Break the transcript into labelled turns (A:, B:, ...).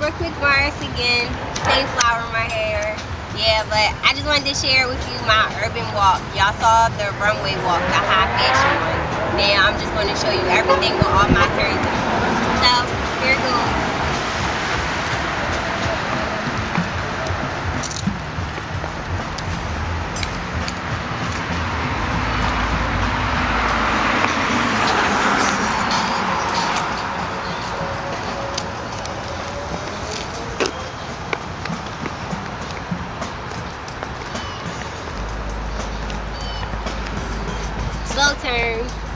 A: Brooklyn Mars again. Same flower in my hair. Yeah, but I just wanted to share with you my urban walk. Y'all saw the runway walk, the high fashion one. Now I'm just going to show you everything with all my turn.